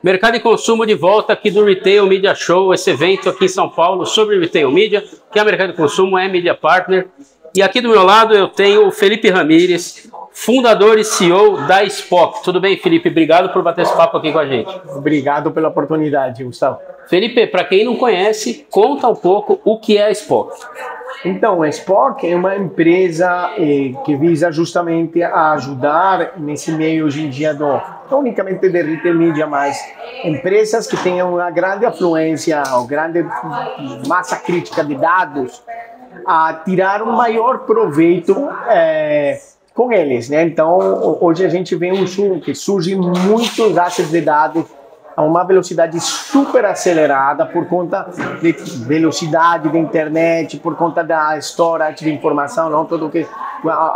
Mercado e consumo de volta aqui do Retail Media Show, esse evento aqui em São Paulo sobre Retail Media, que é a Mercado e Consumo, é Media Partner. E aqui do meu lado eu tenho o Felipe Ramires, fundador e CEO da Spock. Tudo bem, Felipe? Obrigado por bater esse papo aqui com a gente. Obrigado pela oportunidade, Gustavo. Felipe, para quem não conhece, conta um pouco o que é a Spock. Então, a Spock é uma empresa eh, que visa justamente a ajudar nesse meio hoje em dia do não unicamente de retail mas empresas que tenham uma grande afluência ou grande massa crítica de dados a tirar um maior proveito eh, com eles, né? Então, hoje a gente vê um zoom que surge muitos assets de dados a uma velocidade super acelerada por conta de velocidade da internet, por conta da storage de informação, não? Tudo que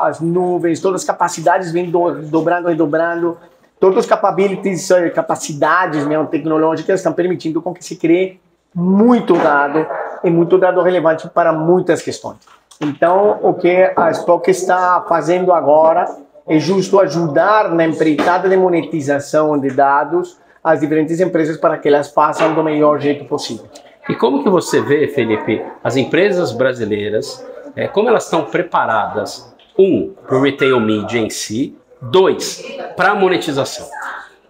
as nuvens, todas as capacidades vêm do, dobrando e dobrando, todas as capabilities, eh, capacidades né, tecnológicas estão permitindo com que se crie muito dado e muito dado relevante para muitas questões. Então, o que a Spock está fazendo agora é justo ajudar na empreitada de monetização de dados as diferentes empresas para que elas façam do melhor jeito possível. E como que você vê, Felipe, as empresas brasileiras, é, como elas estão preparadas, um, para o retail media em si, dois, para monetização?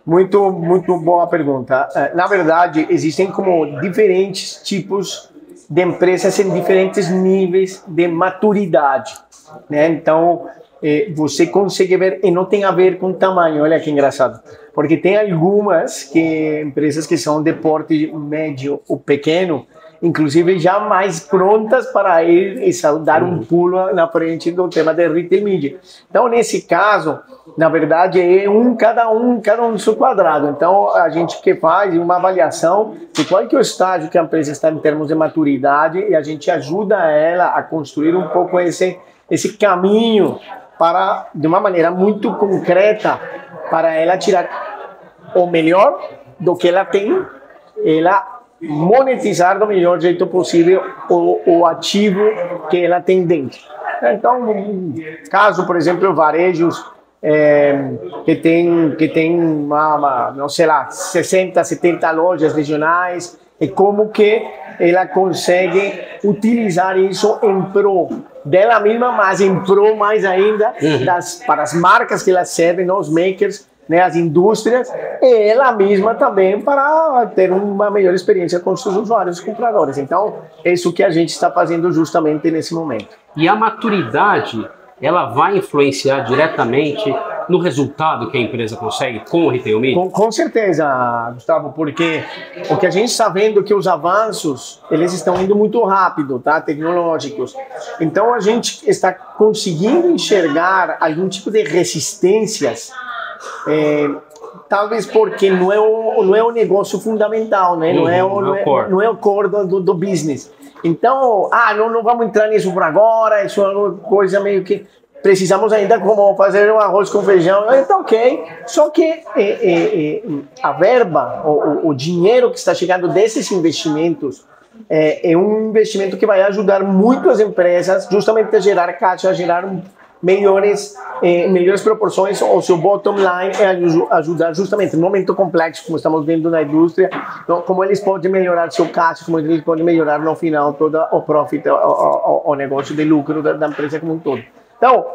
Muito, muito boa pergunta. É, na verdade, existem como diferentes tipos de empresas em diferentes níveis de maturidade. Né? Então, eh, você consegue ver, e não tem a ver com tamanho, olha que engraçado, porque tem algumas que, empresas que são de porte médio ou pequeno, inclusive já mais prontas para ir e dar um pulo na frente do tema de retail media. Então, nesse caso, na verdade, é um cada um, cada um no seu quadrado. Então, a gente que faz uma avaliação de qual que é o estágio que a empresa está em termos de maturidade e a gente ajuda ela a construir um pouco esse esse caminho para, de uma maneira muito concreta, para ela tirar o melhor do que ela tem, ela monetizar do melhor jeito possível o, o ativo que ela tem dentro. Então, caso, por exemplo, varejos é, que tem que tem uma, uma, não sei lá 60 70 lojas regionais e como que ela consegue utilizar isso em pro dela mesma, mas em pro mais ainda uhum. das, para as marcas que ela serve, os makers, né, as indústrias, e ela mesma também para ter uma melhor experiência com os seus usuários e compradores. Então, é isso que a gente está fazendo justamente nesse momento. E a maturidade, ela vai influenciar diretamente no resultado que a empresa consegue com o retail media? Com, com certeza, Gustavo, porque o que a gente está vendo é que os avanços eles estão indo muito rápido, tá? Tecnológicos. Então a gente está conseguindo enxergar algum tipo de resistências. É, talvez porque não é o, não é o negócio fundamental, né? Não, é, o, não, é, não é o core do, do business. Então, ah, não, não vamos entrar nisso por agora, isso é uma coisa meio que precisamos ainda como fazer um arroz com feijão, então ok. Só que é, é, é, a verba, o, o, dinheiro que está chegando desses investimentos é, é, um investimento que vai ajudar muito as empresas justamente a gerar caixa, a gerar melhores, eh, melhores proporções ao seu bottom line e ajudar justamente no momento complexo como estamos vendo na indústria, então, como eles podem melhorar seu caixa, como eles podem melhorar no final todo o profit, o, o, o negócio de lucro da, da empresa como um todo. Então,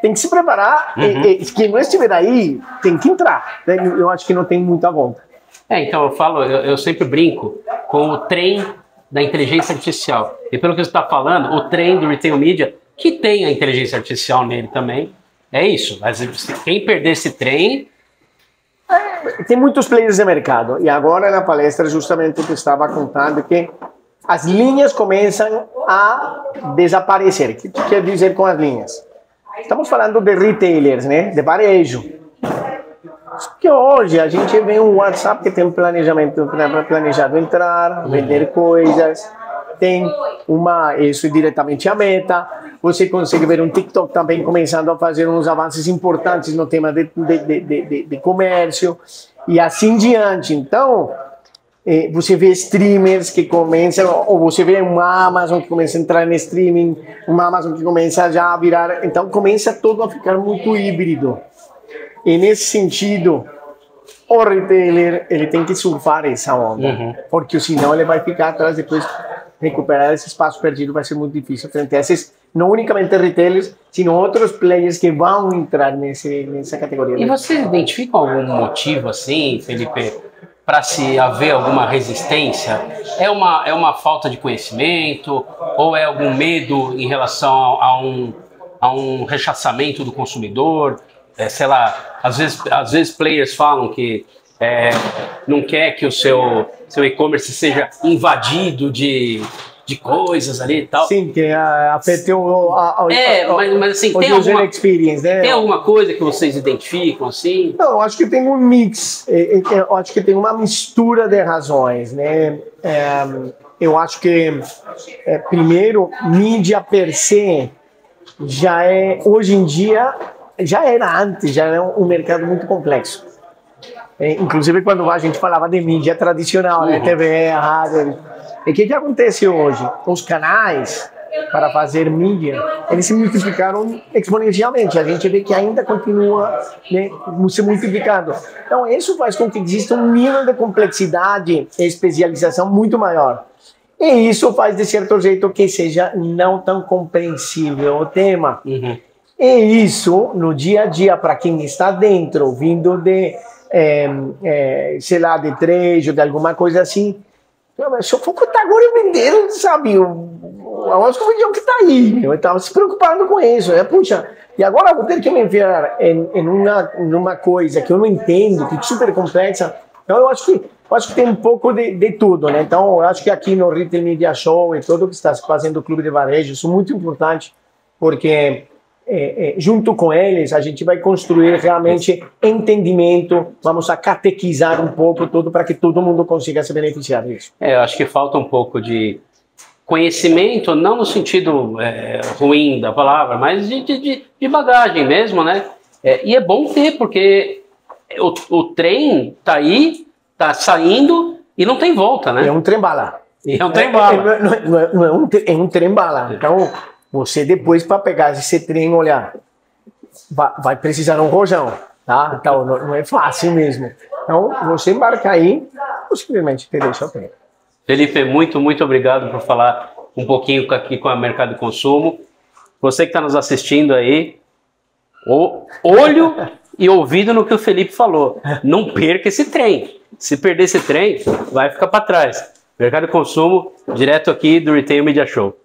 tem que se preparar. Uhum. E, e, quem não estiver aí, tem que entrar. Né? Eu acho que não tem muita volta. É, então eu falo, eu, eu sempre brinco com o trem da inteligência artificial. E pelo que você está falando, o trem do retail media, que tem a inteligência artificial nele também, é isso. Mas quem perder esse trem. É, tem muitos players de mercado. E agora na palestra, justamente que estava contando que as linhas começam a desaparecer. O que quer dizer com as linhas? Estamos falando de retailers, né? De varejo. Que hoje a gente vê um WhatsApp que tem um planejamento planejado entrar, vender coisas, tem uma isso diretamente a meta. Você consegue ver um TikTok também começando a fazer uns avanços importantes no tema de, de, de, de, comércio e assim diante. Então, eh, você vê streamers que começam, ou você vê uma Amazon que começa a entrar no streaming, uma Amazon que começa já a virar, então começa tudo a ficar muito híbrido. E nesse sentido, o retailer ele tem que surfar essa onda, uhum. porque senão ele vai ficar atrás depois recuperar esse espaço perdido vai ser muito difícil frente a esses não unicamente retailers, sino outros players que vão entrar nesse, nessa categoria. E vocês identificam algum motivo assim, Felipe, para se haver alguma resistência? É uma, é uma falta de conhecimento ou é algum medo em relação a, a um, a um rechaçamento do consumidor? É, sei lá, às vezes, às vezes players falam que é, não quer que o seu, seu e-commerce seja invadido de, de coisas ali e tal. Sim, que afete o, a, a, é, a, mas, mas assim, tem alguma, experience, né? tem alguma coisa que vocês identificam assim? Não, eu acho que tem um mix, eu acho que tem uma mistura de razões, né? É, eu acho que, é, primeiro, mídia per se já é, hoje em dia, já era antes, já era um mercado muito complexo. É, inclusive quando a gente falava de mídia tradicional, né? uhum. né? TV, rádio. E o que, que acontece hoje? Os canais para fazer mídia, eles se multiplicaram exponencialmente. A gente vê que ainda continua né, se multiplicando. Então, isso faz com que exista um nível de complexidade e especialização muito maior. E isso faz, de certo jeito, que seja não tão compreensível o tema. Uhum. E isso, no dia a dia, para quem está dentro, vindo de é, é, sei lá, de trecho, de alguma coisa assim. Se eu contar agora, eu vender, sabe, o, o, o que está aí. Eu estava se preocupando com isso. Né? Puxa, e agora vou ter que me enfiar em, em uma, numa coisa que eu não entendo, que é super complexa. Então, eu acho que, eu acho que tem um pouco de, de tudo, né? Então, eu acho que aqui no Retail Media Show e tudo que está fazendo o Clube de Varejo, isso é muito importante, porque é, é, junto com eles, a gente vai construir realmente entendimento, vamos a catequizar um pouco tudo para que todo mundo consiga se beneficiar disso. É, eu acho que falta um pouco de conhecimento, não no sentido é, ruim da palavra, mas de, de, de bagagem mesmo, né? É, e é bom ter, porque o, o trem tá aí, tá saindo e não tem volta, né? É um trem bala. É um trem bala. É, não, é, não é, um, é um trem bala. Então você depois, para pegar esse trem, olhar, vai, vai precisar um rojão, tá? Então, não, é fácil mesmo. Então, você embarca aí, possivelmente te deixa o trem. Felipe, muito, muito obrigado por falar um pouquinho aqui com a Mercado de Consumo. Você que está nos assistindo aí, olho e ouvido no que o Felipe falou. Não perca esse trem. Se perder esse trem, vai ficar para trás. Mercado de Consumo, direto aqui do Retail Media Show.